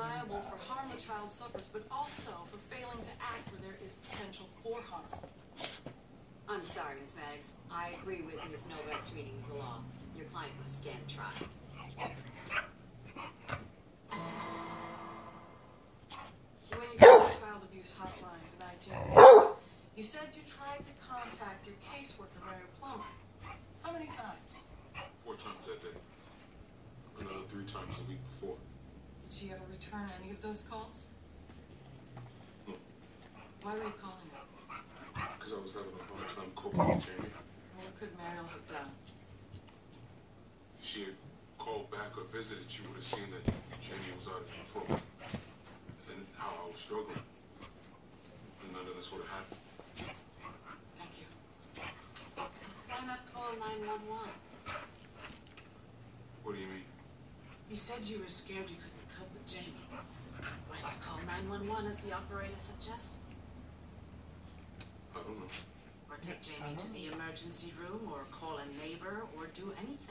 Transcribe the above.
liable for harm the child suffers, but also for failing to act where there is potential for harm. I'm sorry, Ms. Maddox. I agree with Ms. Novak's reading of the law. Your client must stand trial. When you called the child abuse hotline the night you said you tried to contact your caseworker, Mary Plummer. How many times? Four times that day. Another three times the week before. Did she ever return any of those calls? No. Why were you calling her? Because I was having a hard time coping with Jamie. What could Mariel have done? If she had called back or visited, she would have seen that Jamie was out of control. And how I was struggling. And none of this would have happened. Thank you. Why not call 911? What do you mean? You said you were scared you couldn't cope with Jamie. Why not call 911 as the operator suggested? I don't know. Or take Jamie to the emergency room, or call a neighbor, or do anything.